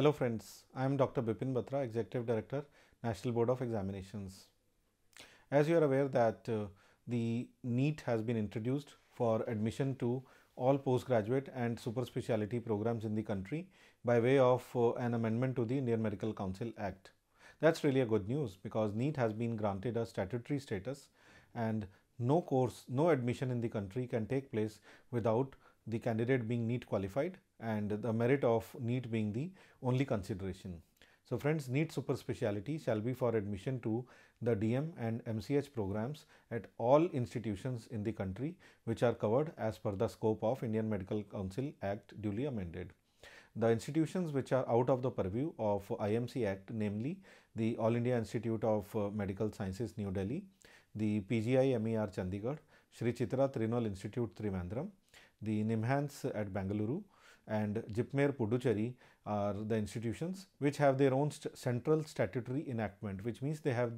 Hello friends, I am Dr. Bipin Batra, Executive Director, National Board of Examinations. As you are aware that uh, the NEET has been introduced for admission to all postgraduate and super speciality programs in the country by way of uh, an amendment to the Indian Medical Council Act. That's really a good news because NEET has been granted a statutory status and no course, no admission in the country can take place without the candidate being NEET qualified and the merit of NEET being the only consideration. So friends, NEET super speciality shall be for admission to the DM and MCH programs at all institutions in the country which are covered as per the scope of Indian Medical Council Act duly amended. The institutions which are out of the purview of IMC Act namely the All India Institute of uh, Medical Sciences New Delhi, the PGI MER Chandigarh, Sri Chitra Tirunal Institute Trivandrum, the NIMHANS at Bangalore and JIPMER Puducherry are the institutions which have their own st central statutory enactment which means they have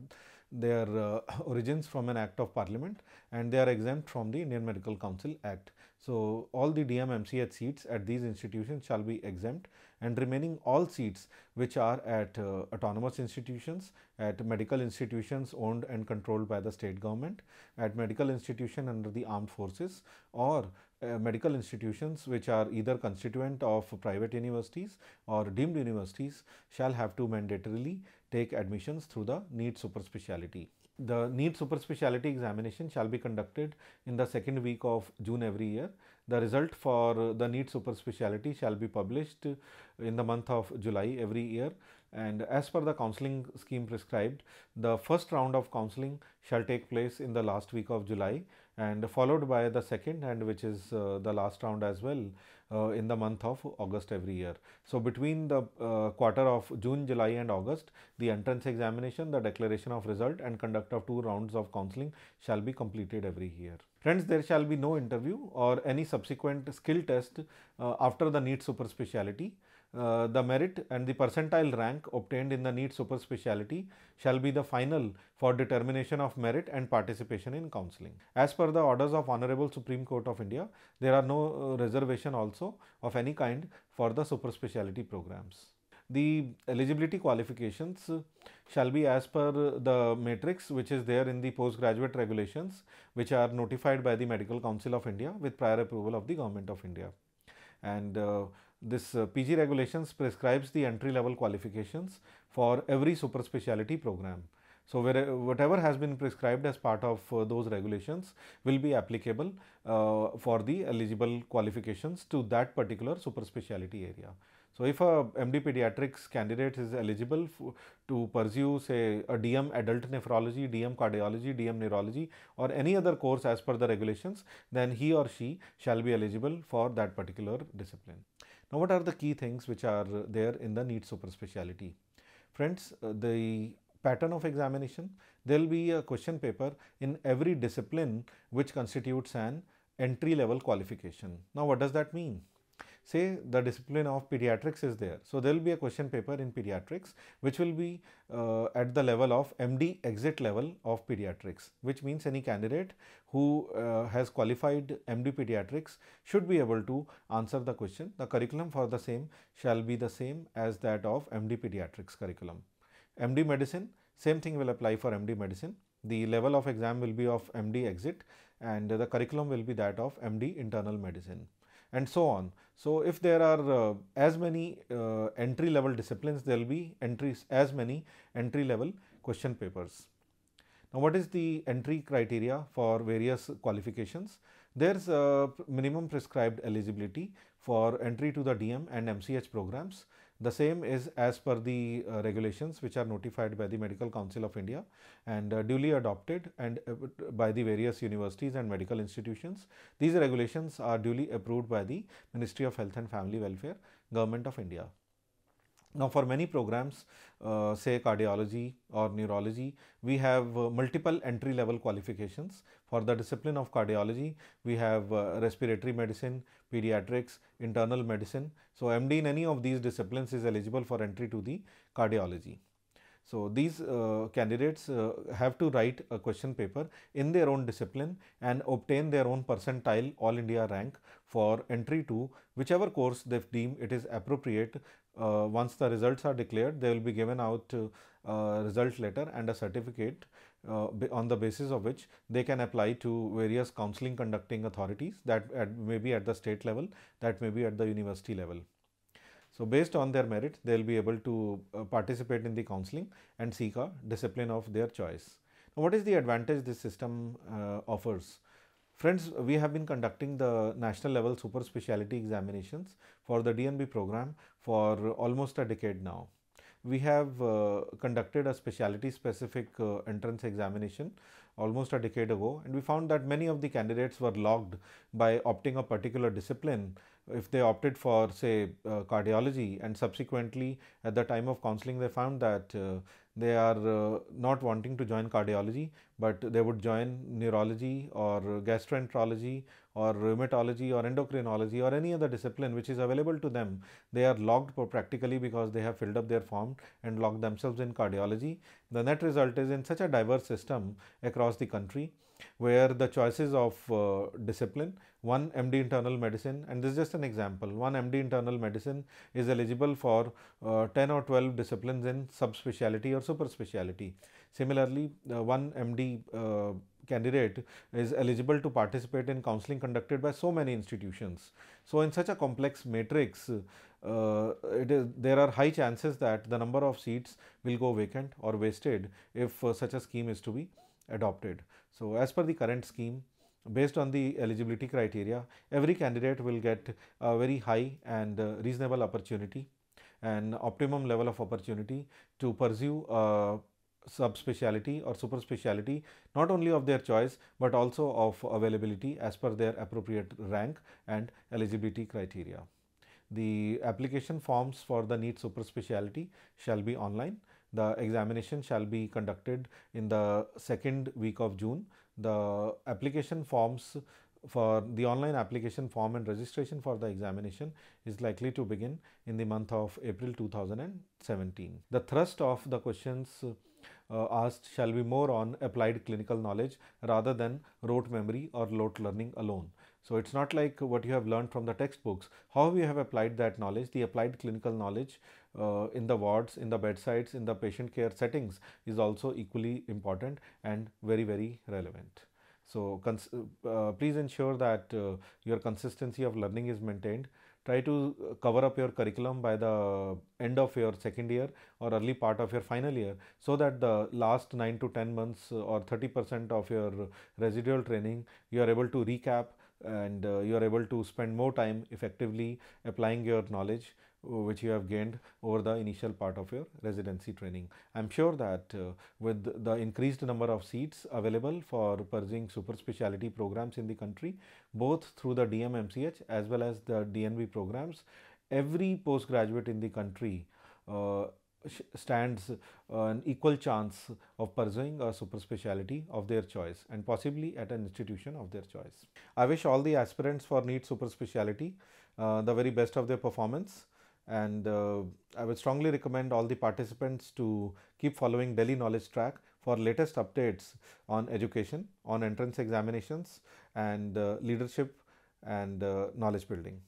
their uh, origins from an act of parliament and they are exempt from the Indian Medical Council Act. So, all the DM MCH seats at these institutions shall be exempt and remaining all seats which are at uh, autonomous institutions, at medical institutions owned and controlled by the state government, at medical institution under the armed forces or uh, medical institutions which are either constituent of private universities or deemed universities shall have to mandatorily take admissions through the NEET super speciality. The NEET super speciality examination shall be conducted in the second week of June every year. The result for the NEET super speciality shall be published in the month of July every year and as per the counseling scheme prescribed, the first round of counseling shall take place in the last week of July and followed by the second and which is uh, the last round as well uh, in the month of August every year. So, between the uh, quarter of June, July and August, the entrance examination, the declaration of result and conduct of two rounds of counseling shall be completed every year. Friends, there shall be no interview or any subsequent skill test after the NEET super speciality. Uh, the merit and the percentile rank obtained in the NEET super speciality shall be the final for determination of merit and participation in counseling. As per the orders of Honorable Supreme Court of India, there are no uh, reservation also of any kind for the super speciality programs. The eligibility qualifications shall be as per the matrix which is there in the postgraduate regulations which are notified by the Medical Council of India with prior approval of the Government of India. And uh, this uh, PG regulations prescribes the entry level qualifications for every super speciality program. So, where, whatever has been prescribed as part of uh, those regulations will be applicable uh, for the eligible qualifications to that particular super speciality area. So, if a MD pediatrics candidate is eligible to pursue say a DM adult nephrology, DM cardiology, DM neurology or any other course as per the regulations, then he or she shall be eligible for that particular discipline. Now, what are the key things which are there in the NEET super speciality? Friends, uh, the pattern of examination, there will be a question paper in every discipline which constitutes an entry level qualification. Now, what does that mean? Say the discipline of pediatrics is there. So, there will be a question paper in pediatrics which will be uh, at the level of MD exit level of pediatrics which means any candidate who uh, has qualified MD pediatrics should be able to answer the question. The curriculum for the same shall be the same as that of MD pediatrics curriculum. MD medicine same thing will apply for MD medicine. The level of exam will be of MD exit and the curriculum will be that of MD internal medicine and so on. So, if there are uh, as many uh, entry level disciplines, there will be entries as many entry level question papers. Now, what is the entry criteria for various qualifications? There is a minimum prescribed eligibility for entry to the DM and MCH programs. The same is as per the uh, regulations which are notified by the Medical Council of India and uh, duly adopted and uh, by the various universities and medical institutions. These regulations are duly approved by the Ministry of Health and Family Welfare, Government of India. Now, for many programs, uh, say cardiology or neurology, we have uh, multiple entry level qualifications. For the discipline of cardiology, we have uh, respiratory medicine, pediatrics, internal medicine. So, MD in any of these disciplines is eligible for entry to the cardiology. So, these uh, candidates uh, have to write a question paper in their own discipline and obtain their own percentile all India rank for entry to whichever course they deem it is appropriate uh, once the results are declared, they will be given out a result letter and a certificate uh, on the basis of which they can apply to various counseling conducting authorities that at, may be at the state level, that may be at the university level. So, based on their merit, they will be able to uh, participate in the counseling and seek a discipline of their choice. Now, what is the advantage this system uh, offers? Friends, we have been conducting the national level super speciality examinations for the DNB program for almost a decade now. We have uh, conducted a speciality specific uh, entrance examination almost a decade ago and we found that many of the candidates were logged by opting a particular discipline if they opted for say uh, cardiology and subsequently at the time of counseling they found that uh, they are uh, not wanting to join cardiology, but they would join neurology or gastroenterology or rheumatology or endocrinology or any other discipline which is available to them. They are logged practically because they have filled up their form and logged themselves in cardiology. The net result is in such a diverse system across the country where the choices of uh, discipline one MD internal medicine and this is just an example one MD internal medicine is eligible for uh, 10 or 12 disciplines in subspecialty or super specialty. Similarly, uh, one MD candidate is eligible to participate in counseling conducted by so many institutions. So, in such a complex matrix, uh, it is there are high chances that the number of seats will go vacant or wasted if uh, such a scheme is to be adopted. So, as per the current scheme, based on the eligibility criteria, every candidate will get a very high and uh, reasonable opportunity and optimum level of opportunity to pursue a subspecialty or super specialty not only of their choice, but also of availability as per their appropriate rank and eligibility criteria. The application forms for the NEET super specialty shall be online. The examination shall be conducted in the second week of June the application forms for the online application form and registration for the examination is likely to begin in the month of April 2017. The thrust of the questions uh, asked shall be more on applied clinical knowledge rather than rote memory or rote learning alone. So, it is not like what you have learned from the textbooks, how we have applied that knowledge, the applied clinical knowledge uh, in the wards, in the bedsides, in the patient care settings is also equally important and very, very relevant. So, uh, please ensure that uh, your consistency of learning is maintained. Try to uh, cover up your curriculum by the end of your second year or early part of your final year, so that the last 9 to 10 months or 30 percent of your residual training you are able to recap and uh, you are able to spend more time effectively applying your knowledge uh, which you have gained over the initial part of your residency training. I am sure that uh, with the increased number of seats available for pursuing super specialty programs in the country, both through the DMMCH as well as the DNB programs, every postgraduate in the country uh, stands uh, an equal chance of pursuing a super speciality of their choice and possibly at an institution of their choice. I wish all the aspirants for NEET super speciality uh, the very best of their performance and uh, I would strongly recommend all the participants to keep following Delhi Knowledge Track for latest updates on education, on entrance examinations and uh, leadership and uh, knowledge building.